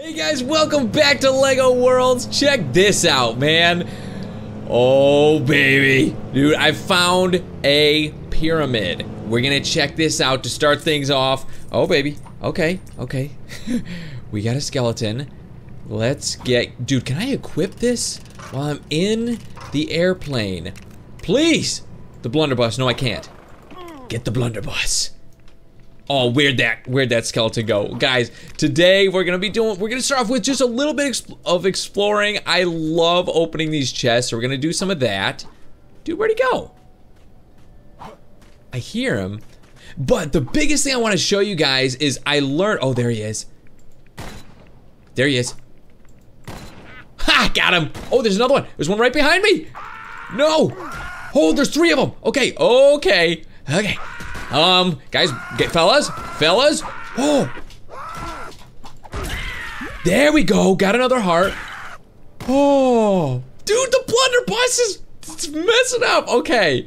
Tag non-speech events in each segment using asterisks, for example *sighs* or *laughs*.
Hey guys, welcome back to LEGO Worlds. Check this out, man. Oh, baby. Dude, I found a pyramid. We're gonna check this out to start things off. Oh, baby. Okay, okay. *laughs* we got a skeleton. Let's get... Dude, can I equip this while I'm in the airplane? Please! The blunderbuss. No, I can't. Get the blunderbuss. Oh, where'd that where'd that skeleton go, guys? Today we're gonna be doing we're gonna start off with just a little bit of exploring. I love opening these chests, so we're gonna do some of that. Dude, where'd he go? I hear him, but the biggest thing I want to show you guys is I learned. Oh, there he is. There he is. Ha! Got him. Oh, there's another one. There's one right behind me. No. Oh, there's three of them. Okay. Okay. Okay. Um, guys, get fellas, fellas. Oh, there we go. Got another heart. Oh, dude, the blunderbuss is it's messing up. Okay,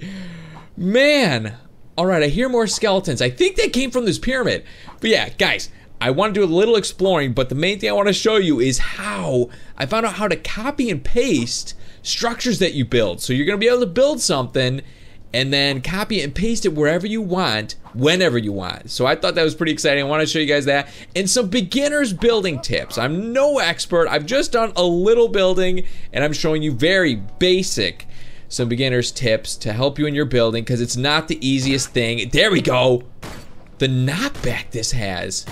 man. All right, I hear more skeletons. I think they came from this pyramid. But yeah, guys, I want to do a little exploring, but the main thing I want to show you is how I found out how to copy and paste structures that you build. So you're going to be able to build something and then copy and paste it wherever you want, whenever you want. So I thought that was pretty exciting. I want to show you guys that. And some beginner's building tips. I'm no expert. I've just done a little building and I'm showing you very basic some beginner's tips to help you in your building because it's not the easiest thing. There we go. The knockback this has.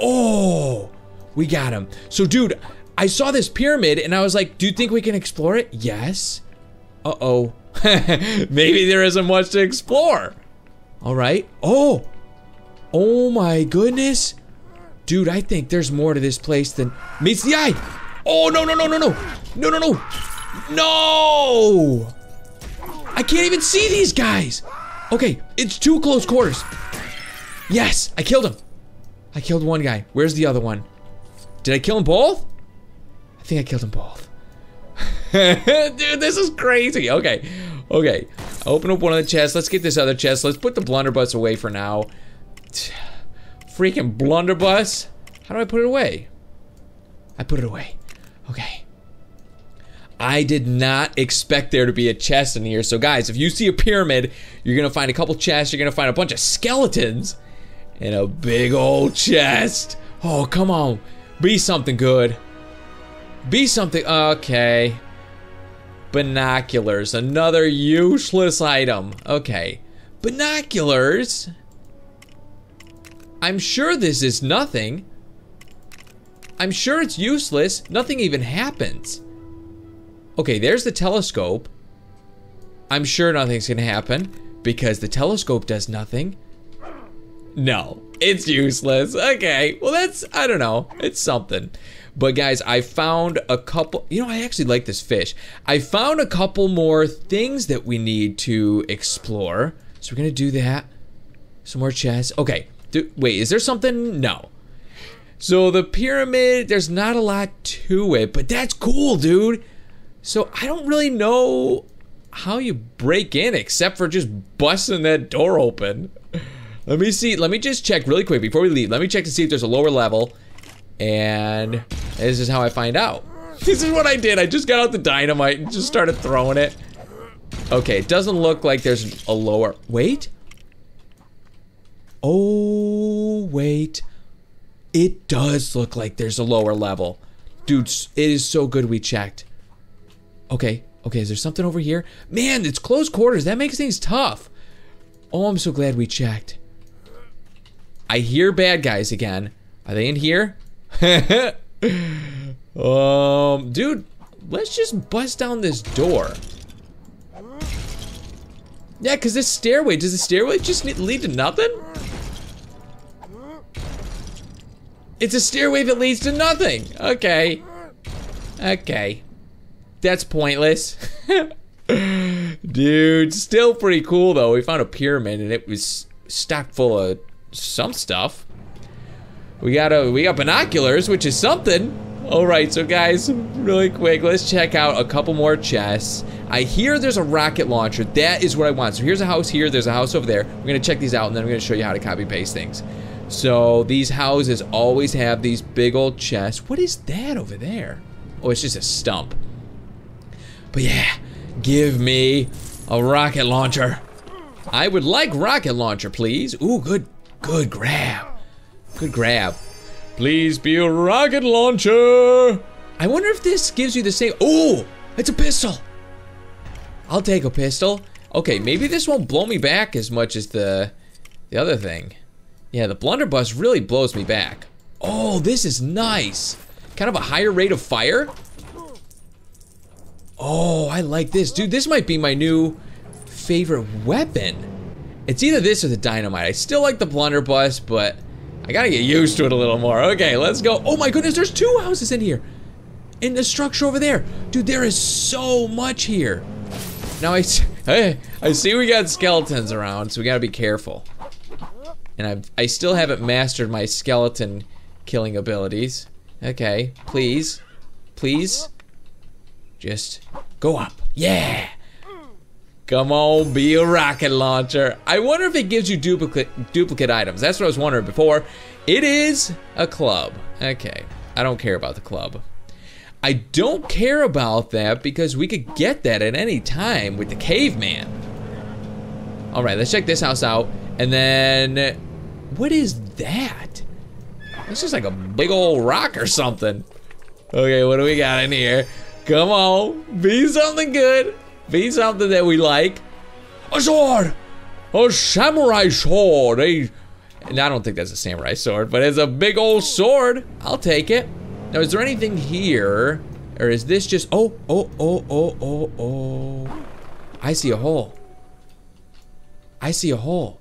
Oh, we got him. So dude, I saw this pyramid and I was like, do you think we can explore it? Yes. Uh-oh. *laughs* Maybe there isn't much to explore. All right. Oh. Oh my goodness. Dude, I think there's more to this place than meets the eye. Oh, no, no, no, no, no. No, no, no. No. I can't even see these guys. Okay, it's too close quarters. Yes, I killed him. I killed one guy. Where's the other one? Did I kill them both? I think I killed them both. *laughs* Dude, this is crazy. Okay. Okay. Open up one of the chests. Let's get this other chest. Let's put the blunderbuss away for now. *sighs* Freaking blunderbuss. How do I put it away? I put it away. Okay. I did not expect there to be a chest in here. So guys, if you see a pyramid, you're to find a couple chests. You're to find a bunch of skeletons in a big old chest. Oh, come on. Be something good. Be something. Okay. Binoculars, another useless item. Okay. Binoculars? I'm sure this is nothing. I'm sure it's useless. Nothing even happens. Okay, there's the telescope. I'm sure nothing's gonna happen because the telescope does nothing. No, it's useless. Okay, well that's, I don't know, it's something. But guys, I found a couple, you know, I actually like this fish. I found a couple more things that we need to explore. So we're gonna do that. Some more chests. Okay, do, wait, is there something? No. So the pyramid, there's not a lot to it, but that's cool, dude. So I don't really know how you break in except for just busting that door open. Let me see, let me just check really quick before we leave. Let me check to see if there's a lower level. And this is how I find out. *laughs* This is what I did. I just got out the dynamite and just started throwing it. Okay, it doesn't look like there's a lower... Wait. Oh, wait. It does look like there's a lower level. Dude, it is so good we checked. Okay, okay, is there something over here? Man, it's close quarters. That makes things tough. Oh, I'm so glad we checked. I hear bad guys again. Are they in here? *laughs* *laughs* um, dude, let's just bust down this door. Yeah, because this stairway, does the stairway just lead to nothing? It's a stairway that leads to nothing. Okay. Okay. That's pointless. *laughs* Dude, still pretty cool though. We found a pyramid and it was stocked full of some stuff. We got a we got binoculars, which is something. All right, so guys, really quick, let's check out a couple more chests. I hear there's a rocket launcher. That is what I want. So here's a house here. There's a house over there. We're gonna check these out, and then I'm gonna show you how to copy paste things. So these houses always have these big old chests. What is that over there? Oh, it's just a stump. But yeah, give me a rocket launcher. I would like rocket launcher, please. Ooh, good, good grab. Good grab. Please be a rocket launcher. I wonder if this gives you the same. Oh, it's a pistol. I'll take a pistol. Okay, maybe this won't blow me back as much as the the other thing. Yeah, the blunderbuss really blows me back. Oh, this is nice. Kind of a higher rate of fire. Oh, I like this. Dude, this might be my new favorite weapon. It's either this or the dynamite. I still like the blunderbuss, but I gotta get used to it a little more. Okay, let's go. Oh my goodness, there's two houses in here. In the structure over there. Dude, there is so much here. Now I, *laughs* hey, I see we got skeletons around, so we gotta be careful. And I I still haven't mastered my skeleton killing abilities. Okay, please, please, just go up. Yeah. Come on, be a rocket launcher. I wonder if it gives you duplicate duplicate items. That's what I was wondering before. It is a club. Okay, I don't care about the club. I don't care about that because we could get that at any time with the caveman. All right, let's check this house out. And then, what is that? This is like a big old rock or something. Okay, what do we got in here? Come on, be something good. Be something that we like. A sword! A samurai sword! A, and I don't think that's a samurai sword, but it's a big old sword. I'll take it. Now, is there anything here? Or is this just, oh, oh, oh, oh, oh, oh. I see a hole. I see a hole.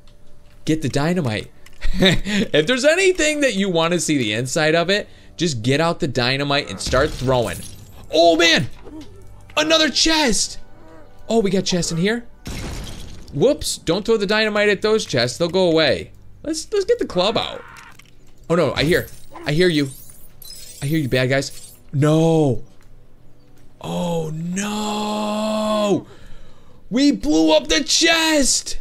Get the dynamite. *laughs* if there's anything that you want to see the inside of it, just get out the dynamite and start throwing. Oh man! Another chest! Oh, we got chests in here. Whoops, don't throw the dynamite at those chests, they'll go away. Let's let's get the club out. Oh no, I hear. I hear you. I hear you bad guys. No. Oh no! We blew up the chest!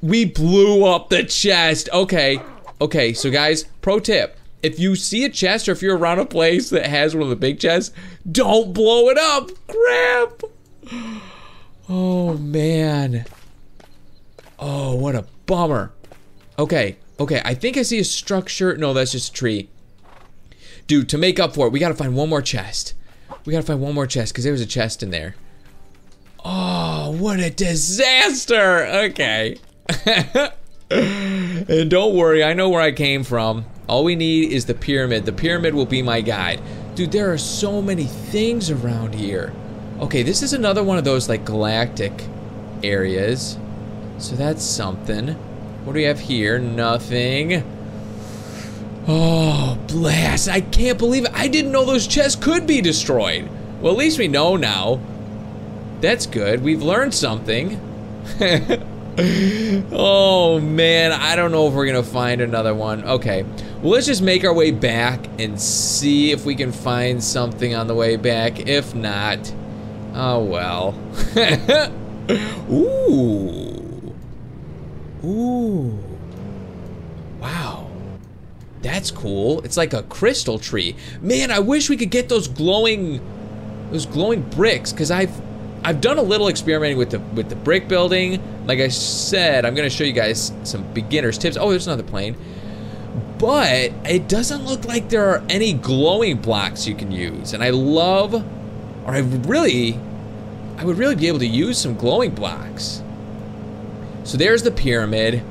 We blew up the chest. Okay. Okay, so guys, pro tip. If you see a chest or if you're around a place that has one of the big chests, don't blow it up. Crap. Oh, man. Oh, what a bummer. Okay, okay, I think I see a structure. No, that's just a tree. Dude, to make up for it, we gotta find one more chest. We gotta find one more chest, because there was a chest in there. Oh, what a disaster! Okay. *laughs* and don't worry, I know where I came from. All we need is the pyramid. The pyramid will be my guide. Dude, there are so many things around here. Okay, this is another one of those, like, galactic areas. So that's something. What do we have here? Nothing. Oh, blast. I can't believe it. I didn't know those chests could be destroyed. Well, at least we know now. That's good. We've learned something. *laughs* oh, man. I don't know if we're to find another one. Okay. Well, let's just make our way back and see if we can find something on the way back. If not, oh well. *laughs* Ooh. Ooh. Wow. That's cool. It's like a crystal tree. Man, I wish we could get those glowing those glowing bricks cuz I've I've done a little experimenting with the with the brick building. Like I said, I'm going to show you guys some beginners tips. Oh, there's another plane. But it doesn't look like there are any glowing blocks you can use. And I love or I really I would really be able to use some glowing blocks. So there's the pyramid.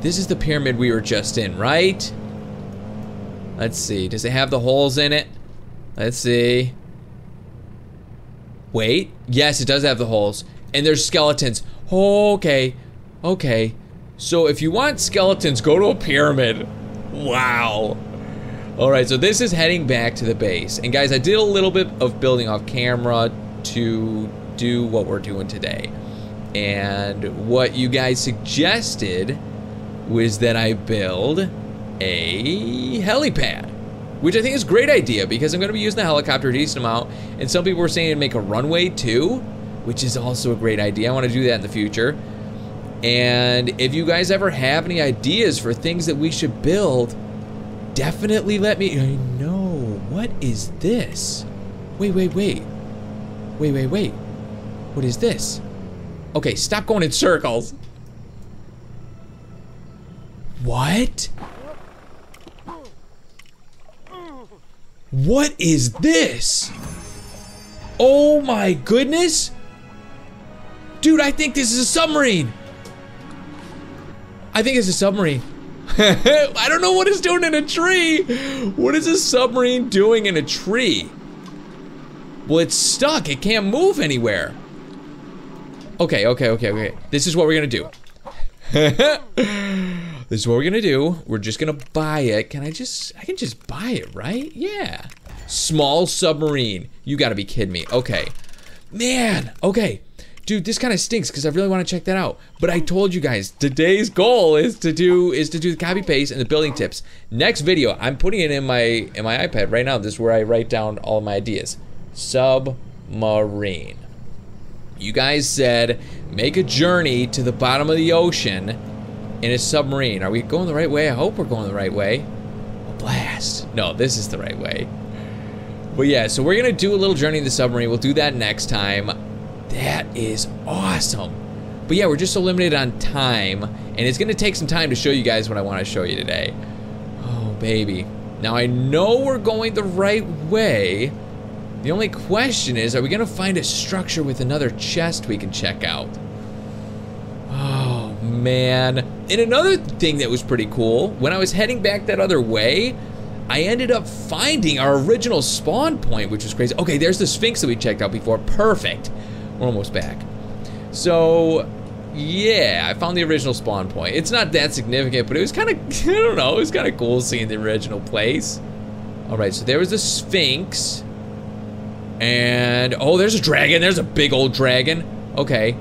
This is the pyramid we were just in, right? Let's see. Does it have the holes in it? Let's see. Wait. Yes, it does have the holes. And there's skeletons. Okay. Okay. So if you want skeletons, go to a pyramid. Wow. Alright, so this is heading back to the base. And guys, I did a little bit of building off camera to do what we're doing today. And what you guys suggested was that I build a helipad. Which I think is a great idea because I'm going to be using the helicopter a decent amount. And some people were saying to make a runway too, which is also a great idea. I want to do that in the future. And if you guys ever have any ideas for things that we should build, definitely let me I know. What is this? Wait, wait, wait. Wait, wait, wait. What is this? Okay, stop going in circles. What? What is this? Oh my goodness. Dude, I think this is a submarine. I think it's a submarine. *laughs* I don't know what it's doing in a tree. What is a submarine doing in a tree? Well, it's stuck. It can't move anywhere. Okay, okay, okay, okay. This is what we're gonna do. *laughs* this is what we're gonna do. We're just gonna buy it. Can I just, I can just buy it, right? Yeah. Small submarine. You gotta be kidding me. Okay. Man, okay. Dude, this kind of stinks because I really want to check that out. But I told you guys, today's goal is to do is to do the copy paste and the building tips. Next video, I'm putting it in my in my iPad right now. This is where I write down all my ideas. Submarine. You guys said make a journey to the bottom of the ocean in a submarine. Are we going the right way? I hope we're going the right way. A blast. No, this is the right way. But yeah, so we're gonna do a little journey in the submarine. We'll do that next time. That is awesome. But yeah, we're just so limited on time, and it's gonna take some time to show you guys what I want to show you today. Oh, baby. Now I know we're going the right way. The only question is, are we gonna find a structure with another chest we can check out? Man. And another thing that was pretty cool, when I was heading back that other way, I ended up finding our original spawn point, which was crazy. Okay, there's the Sphinx that we checked out before. Perfect. We're almost back. So, yeah, I found the original spawn point. It's not that significant, but it was kind of, *laughs* I don't know, it was kind of cool seeing the original place. All right, so there was the Sphinx. And, oh, there's a dragon. There's a big old dragon. Okay.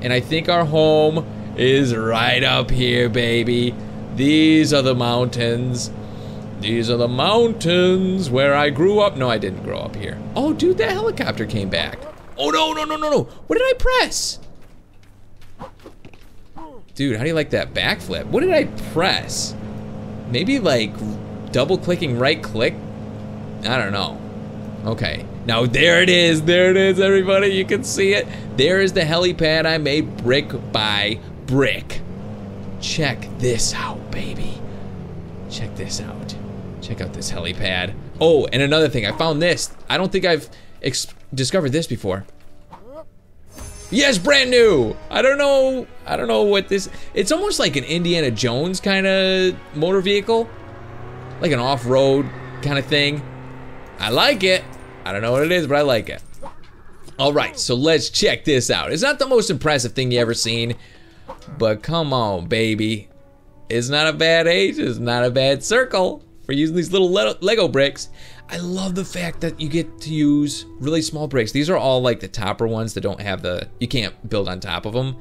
And I think our home is right up here, baby. These are the mountains. These are the mountains where I grew up. No, I didn't grow up here. Oh, dude, that helicopter came back. Oh, no, no, no, no, no. What did I press? Dude, how do you like that backflip? What did I press? Maybe like double clicking right click? I don't know. Okay. Now there it is. There it is, everybody. You can see it. There is the helipad I made brick by brick. Check this out, baby. Check this out. Check out this helipad. Oh, and another thing. I found this. I don't think I've discovered this before. Yes, brand new. I don't know. I don't know what this. It's almost like an Indiana Jones kind of motor vehicle, like an off-road kind of thing. I like it. I don't know what it is, but I like it. All right, so let's check this out. It's not the most impressive thing you ever seen, but come on, baby. It's not a bad age. It's not a bad circle for using these little Lego bricks. I love the fact that you get to use really small bricks. These are all like the topper ones that don't have the, you can't build on top of them.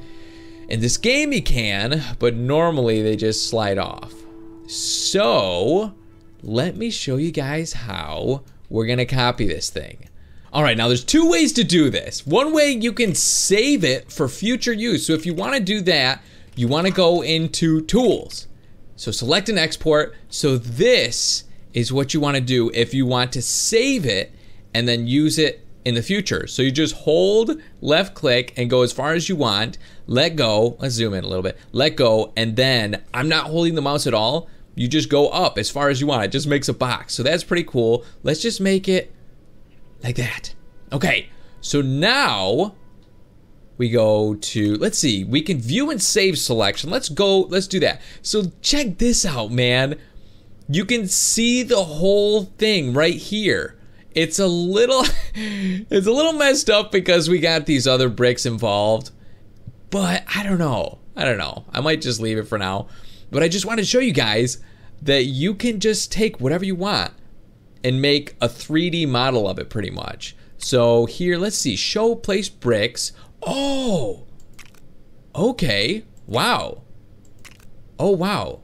In this game you can, but normally they just slide off. So, let me show you guys how we're gonna copy this thing. All right, now there's two ways to do this. One way you can save it for future use. So if you wanna do that, you wanna go into tools. So select an export. So this is what you want to do if you want to save it and then use it in the future. So you just hold left click and go as far as you want, let go, let's zoom in a little bit, let go, and then I'm not holding the mouse at all. You just go up as far as you want. It just makes a box. So that's pretty cool. Let's just make it like that. Okay, so now we go to, let's see, we can view and save selection. Let's go, let's do that. So check this out, man. You can see the whole thing right here. It's a little *laughs* it's a little messed up because we got these other bricks involved. But I don't know. I don't know. I might just leave it for now. But I just want to show you guys that you can just take whatever you want and make a 3D model of it pretty much. So here, let's see, show place bricks. Oh, okay, wow. Oh, wow.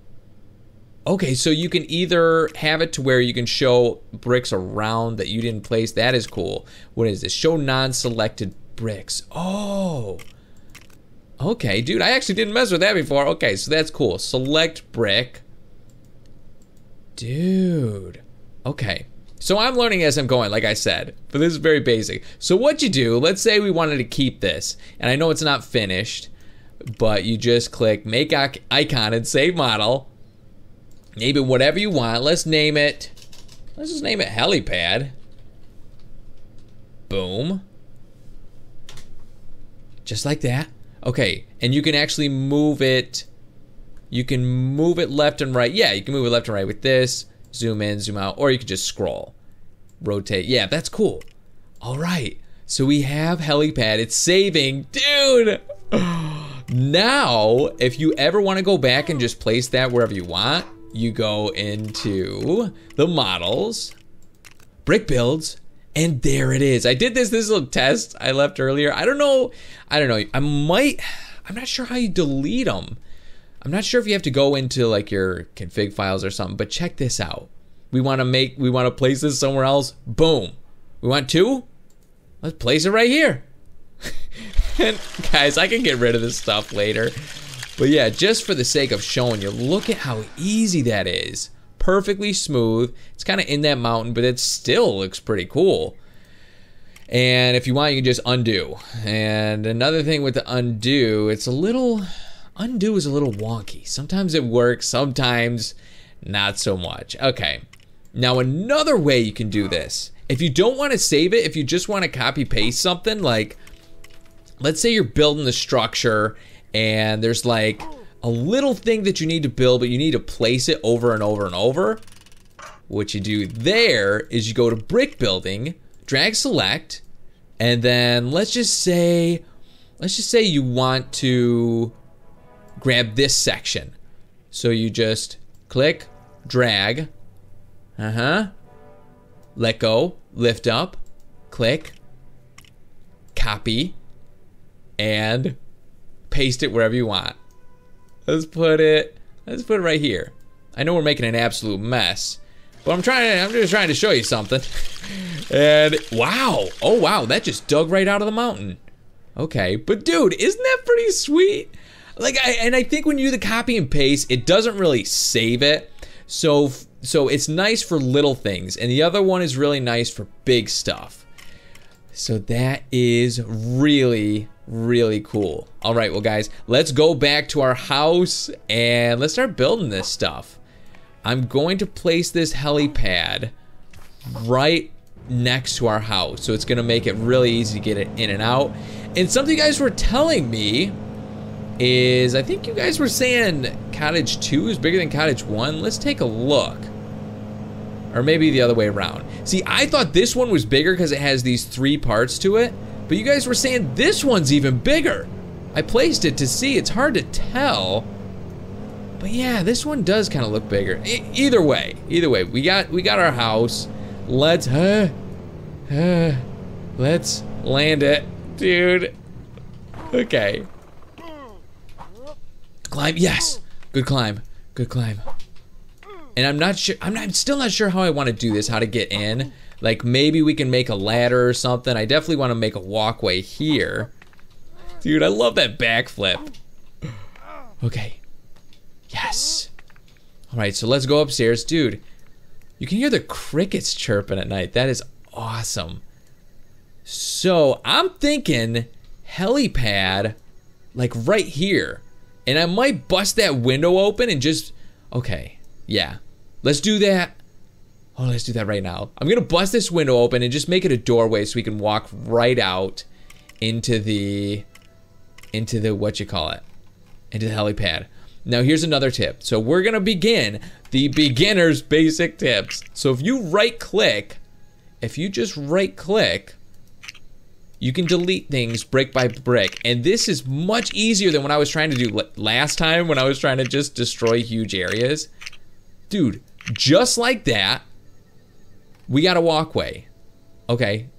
Okay, so you can either have it to where you can show bricks around that you didn't place. That is cool. What is this? Show non-selected bricks. Oh. Okay, dude, I actually didn't mess with that before. Okay, so that's cool. Select brick. Dude. Okay. So I'm learning as I'm going, like I said, but this is very basic. So what you do, let's say we wanted to keep this, and I know it's not finished, but you just click make icon and save model. Name it whatever you want. Let's name it, let's just name it helipad. Boom. Just like that. Okay, and you can actually move it, you can move it left and right. Yeah, you can move it left and right with this zoom in, zoom out, or you could just scroll, rotate. Yeah, that's cool. All right, so we have helipad. It's saving, dude. *gasps* now, if you ever want to go back and just place that wherever you want, you go into the models, brick builds, and there it is. I did this this little test I left earlier. I don't know. I don't know. I might. I'm not sure how you delete them. I'm not sure if you have to go into like your config files or something, but check this out. We want to make, we want to place this somewhere else. Boom. We want two? Let's place it right here. *laughs* and guys, I can get rid of this stuff later. But yeah, just for the sake of showing you, look at how easy that is. Perfectly smooth. It's kind of in that mountain, but it still looks pretty cool. And if you want, you can just undo. And another thing with the undo, it's a little, undo is a little wonky. Sometimes it works, sometimes not so much. Okay. Now another way you can do this, if you don't want to save it, if you just want to copy paste something like, let's say you're building the structure and there's like a little thing that you need to build, but you need to place it over and over and over. What you do there is you go to brick building, drag select, and then let's just say, let's just say you want to grab this section. So you just click, drag, uh-huh, let go, lift up, click, copy, and paste it wherever you want. Let's put it, let's put it right here. I know we're making an absolute mess, but I'm trying, I'm just trying to show you something. *laughs* and wow, oh wow, that just dug right out of the mountain. Okay, but dude, isn't that pretty sweet? Like, I, and I think when you do the copy and paste, it doesn't really save it. So, so it's nice for little things, and the other one is really nice for big stuff. So that is really, really cool. All right, well, guys, let's go back to our house and let's start building this stuff. I'm going to place this helipad right next to our house, so it's going to make it really easy to get it in and out. And something you guys were telling me is I think you guys were saying Cottage 2 is bigger than Cottage 1. Let's take a look. Or maybe the other way around. See, I thought this one was bigger because it has these three parts to it. But you guys were saying this one's even bigger. I placed it to see. It's hard to tell. But yeah, this one does kind of look bigger. Either way, either way, we got we got our house. Let's uh, uh, let's land it, dude. Okay. Climb, yes. Good climb. Good climb. And I'm not sure, I'm, not, I'm still not sure how I want to do this, how to get in. Like maybe we can make a ladder or something. I definitely want to make a walkway here. Dude, I love that backflip. Okay. Yes. All right, so let's go upstairs. Dude, you can hear the crickets chirping at night. That is awesome. So I'm thinking helipad like right here. And I might bust that window open and just, okay, yeah. Let's do that. Oh, let's do that right now. I'm gonna bust this window open and just make it a doorway so we can walk right out into the, into the, what you call it, into the helipad. Now here's another tip. So we're gonna begin the beginner's basic tips. So if you right click, if you just right click, you can delete things brick by brick. And this is much easier than what I was trying to do last time when I was trying to just destroy huge areas. Dude, just like that, we got a walkway. Okay.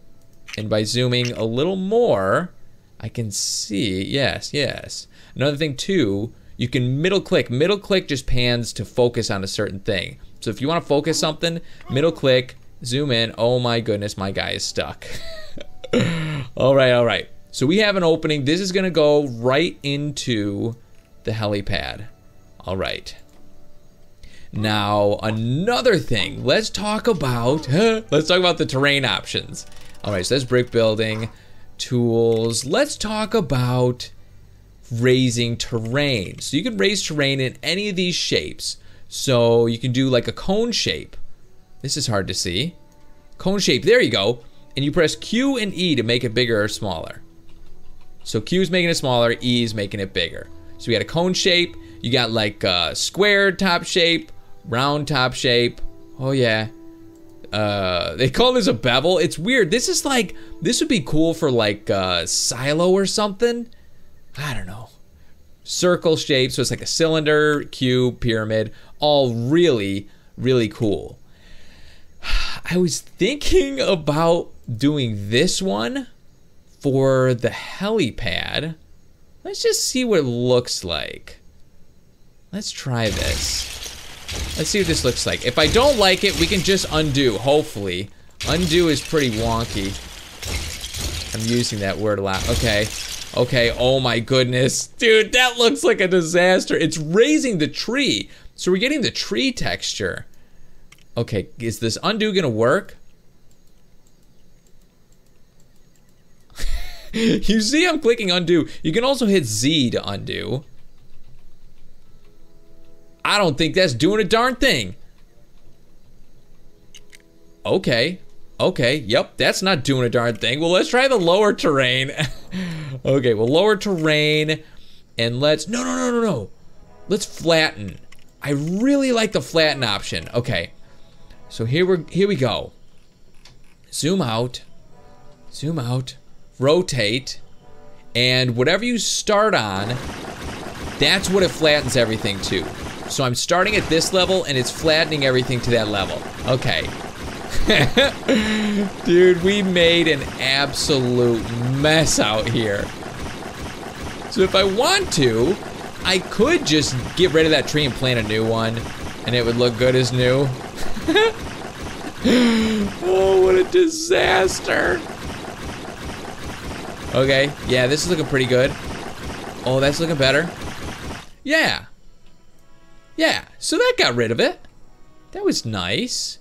And by zooming a little more, I can see, yes, yes. Another thing too, you can middle click. Middle click just pans to focus on a certain thing. So if you want to focus something, middle click, zoom in. Oh my goodness, my guy is stuck. *laughs* all right, all right. So we have an opening. This is going to go right into the helipad. All right. Now, another thing. Let's talk about *laughs* let's talk about the terrain options. All right, so that's brick building, tools. Let's talk about raising terrain. So you can raise terrain in any of these shapes. So you can do like a cone shape. This is hard to see. Cone shape, there you go. And you press Q and E to make it bigger or smaller. So Q is making it smaller, E is making it bigger. So we got a cone shape, you got like a square top shape, round top shape. Oh yeah. Uh, they call this a bevel. It's weird. This is like, this would be cool for like a silo or something. I don't know. Circle shape, so it's like a cylinder, cube, pyramid, all really, really cool. *sighs* I was thinking about doing this one for the helipad. Let's just see what it looks like. Let's try this. Let's see what this looks like. If I don't like it, we can just undo, hopefully. Undo is pretty wonky. I'm using that word a lot. Okay. Okay, oh my goodness. Dude, that looks like a disaster. It's raising the tree. So we're getting the tree texture. Okay, is this undo gonna work? *laughs* you see I'm clicking undo. You can also hit Z to undo. I don't think that's doing a darn thing. Okay. Okay, yep, that's not doing a darn thing. Well, let's try the lower terrain. *laughs* okay, well, lower terrain, and let's, no, no, no, no, no. Let's flatten. I really like the flatten option. Okay, so here we're, here we go. Zoom out, zoom out, rotate, and whatever you start on, that's what it flattens everything to. So I'm starting at this level and it's flattening everything to that level. Okay. *laughs* Dude, we made an absolute mess out here. So if I want to, I could just get rid of that tree and plant a new one and it would look good as new. *laughs* oh, what a disaster. Okay, yeah, this is looking pretty good. Oh, that's looking better. Yeah. Yeah, so that got rid of it. That was nice.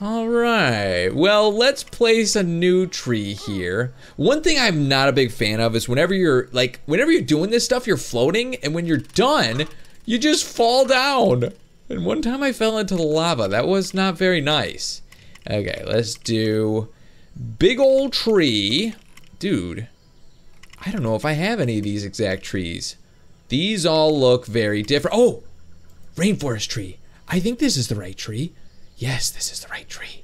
All right, well, let's place a new tree here. One thing I'm not a big fan of is whenever you're, like, whenever you're doing this stuff, you're floating, and when you're done, you just fall down. And one time I fell into the lava. That was not very nice. Okay, let's do big old tree. Dude, I don't know if I have any of these exact trees. These all look very different. Oh, rainforest tree. I think this is the right tree. Yes, this is the right tree.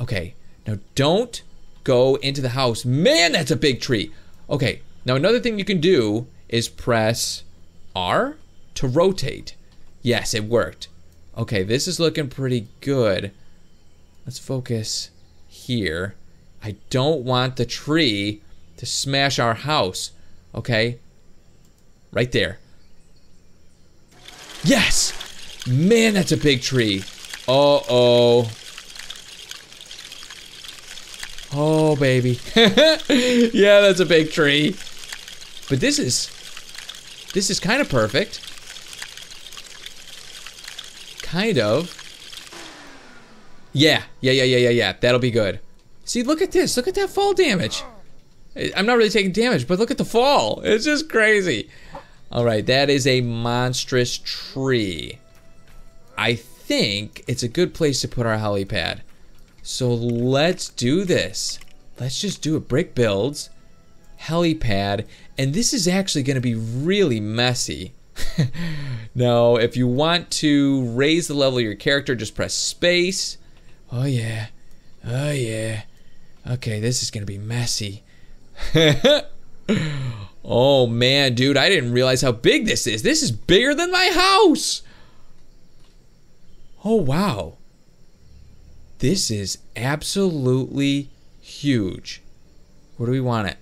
Okay, now don't go into the house. Man, that's a big tree. Okay, now another thing you can do is press R to rotate. Yes, it worked. Okay, this is looking pretty good. Let's focus here. I don't want the tree to smash our house. Okay? Right there. Yes! Man, that's a big tree. Uh-oh. Oh, baby. *laughs* yeah, that's a big tree. But this is... This is kind of perfect. Kind of. Yeah, yeah, yeah, yeah, yeah, yeah. That'll be good. See, look at this. Look at that fall damage. I'm not really taking damage, but look at the fall. It's just crazy. All right, that is a monstrous tree. I think it's a good place to put our helipad. So let's do this. Let's just do it. Brick builds, helipad, and this is actually going to be really messy. *laughs* now, if you want to raise the level of your character, just press space. Oh yeah, oh yeah. Okay, this is to be messy. *laughs* oh man, dude, I didn't realize how big this is. This is bigger than my house. Oh, wow. This is absolutely huge. Where do we want it?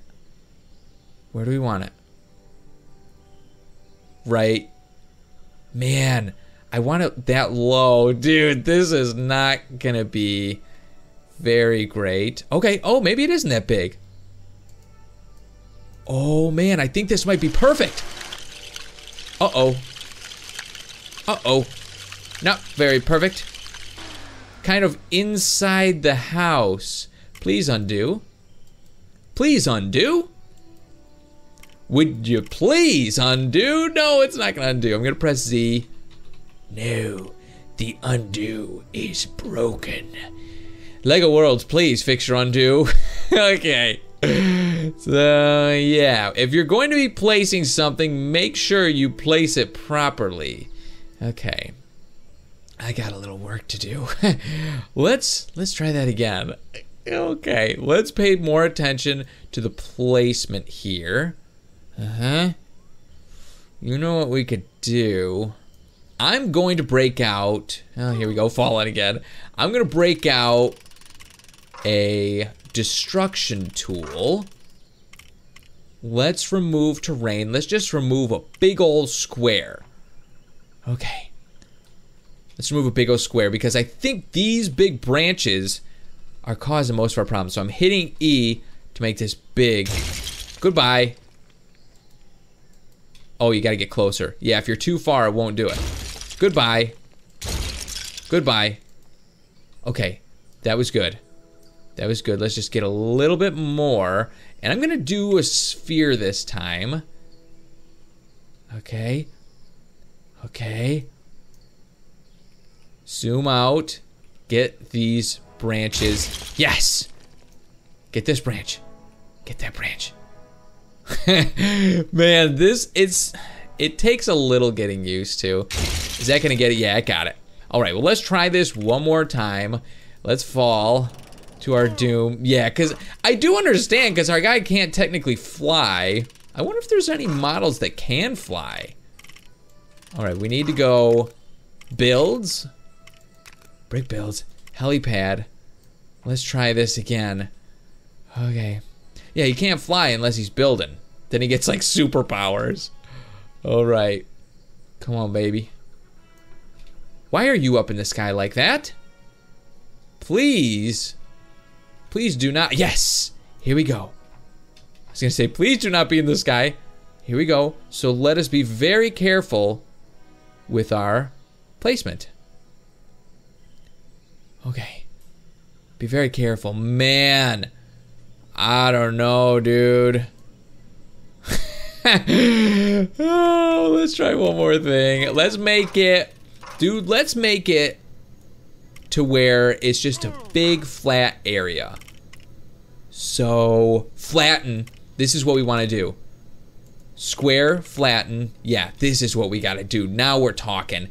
Where do we want it? Right. Man, I want it that low. Dude, this is not to be very great. Okay, oh, maybe it isn't that big. Oh man, I think this might be perfect. Uh-oh. Uh-oh. Not very perfect. Kind of inside the house. Please undo. Please undo. Would you please undo? No, it's not gonna undo. I'm gonna press Z. No, the undo is broken. Lego Worlds, please fix your undo. *laughs* okay. So, yeah, if you're going to be placing something, make sure you place it properly. Okay. I got a little work to do. *laughs* let's let's try that again. Okay, let's pay more attention to the placement here. Uh-huh. You know what we could do? I'm going to break out. Oh, here we go, falling again. I'm going to break out a destruction tool. Let's remove terrain. Let's just remove a big old square. Okay. Let's remove a big old square because I think these big branches are causing most of our problems. So I'm hitting E to make this big. Goodbye. Oh, you gotta get closer. Yeah, if you're too far, it won't do it. Goodbye. Goodbye. Okay, that was good. That was good. Let's just get a little bit more. And I'm gonna do a sphere this time. Okay. Okay. Zoom out. Get these branches. Yes! Get this branch. Get that branch. *laughs* Man, this it's it takes a little getting used to. Is that gonna get it? Yeah, I got it. All right, well let's try this one more time. Let's fall to our doom. Yeah, because I do understand because our guy can't technically fly. I wonder if there's any models that can fly. All right, we need to go builds, brick builds, helipad. Let's try this again. Okay. Yeah, he can't fly unless he's building. Then he gets like superpowers. All right. Come on, baby. Why are you up in the sky like that? Please. Please do not. Yes. Here we go. I was going to say, please do not be in the sky. Here we go. So let us be very careful with our placement. Okay. Be very careful. Man. I don't know, dude. *laughs* oh, let's try one more thing. Let's make it, dude, let's make it to where it's just a big flat area. So, flatten. This is what we want to do. Square, flatten. Yeah, this is what we got to do. Now we're talking.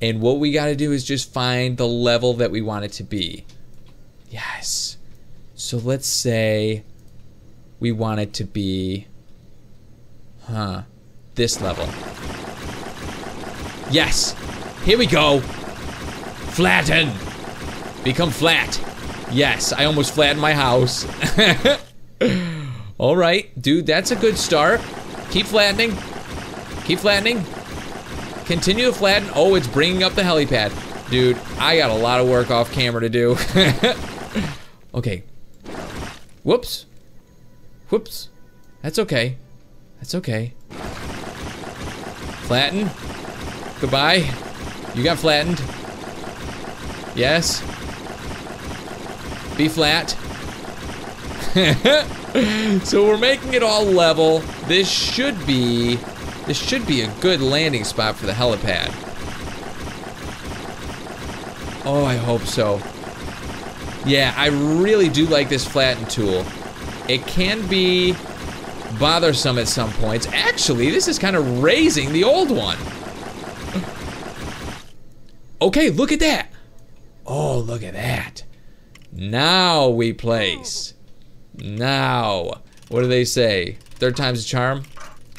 And what we got to do is just find the level that we want it to be. Yes. So let's say we want it to be Huh. This level. Yes! Here we go! Flatten! Become flat. Yes, I almost flattened my house. *laughs* Alright, dude, that's a good start. Keep flattening. Keep flattening. Continue to flatten. Oh, it's bringing up the helipad. Dude, I got a lot of work off camera to do. *laughs* okay. Whoops. Whoops. That's okay. That's okay. Flatten. Goodbye. You got flattened. Yes. Be flat. *laughs* so we're making it all level. This should be this should be a good landing spot for the helipad. Oh, I hope so. Yeah, I really do like this flatten tool. It can be bothersome at some points. Actually, this is kind of raising the old one. Okay, look at that. Oh, look at that. Now we place. Now. What do they say? Third time's a charm?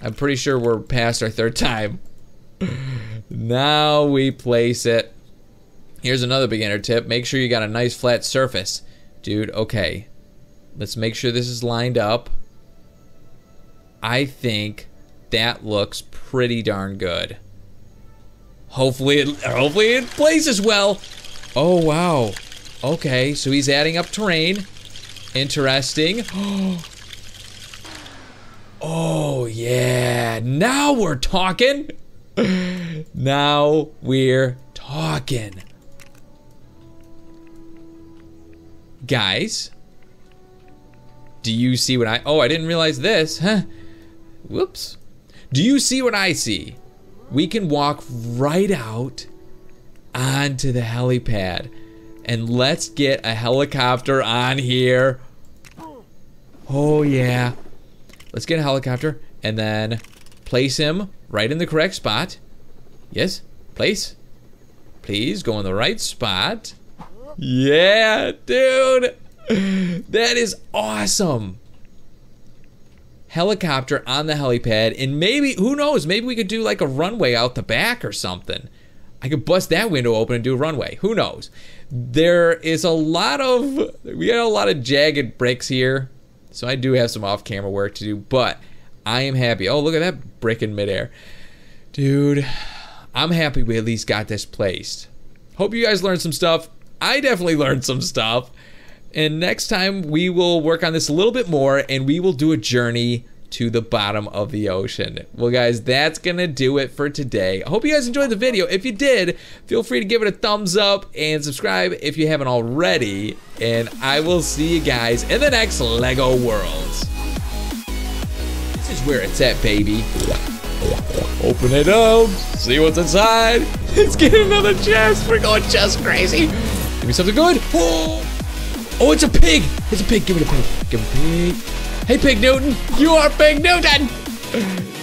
I'm pretty sure we're past our third time. *laughs* now we place it. Here's another beginner tip. Make sure you got a nice flat surface. Dude, okay. Let's make sure this is lined up. I think that looks pretty darn good. Hopefully it hopefully it plays as well. Oh wow. Okay, so he's adding up terrain. Interesting. *gasps* Oh, yeah. Now we're talking. *laughs* Now we're talking. Guys, do you see what I... Oh, I didn't realize this. Huh? Whoops. Do you see what I see? We can walk right out onto the helipad. And let's get a helicopter on here. Oh, yeah. Let's get a helicopter and then place him right in the correct spot. Yes, place. Please go in the right spot. Yeah, dude. That is awesome. Helicopter on the helipad, and maybe, who knows, maybe we could do like a runway out the back or something. I could bust that window open and do a runway. Who knows? There is a lot of, we got a lot of jagged bricks here. So I do have some off camera work to do, but I am happy. Oh, look at that brick in midair. Dude, I'm happy we at least got this placed. Hope you guys learned some stuff. I definitely learned some stuff. And next time we will work on this a little bit more and we will do a journey to the bottom of the ocean. Well, guys, that's gonna do it for today. I hope you guys enjoyed the video. If you did, feel free to give it a thumbs up and subscribe if you haven't already. And I will see you guys in the next LEGO Worlds. This is where it's at, baby. Open it up, see what's inside. *laughs* Let's get another chest. We're going chest crazy. Give me something good. Oh, oh it's a pig. It's a pig. Give me the pig. Give me a pig. Hey, Pig Newton. You are Pig Newton.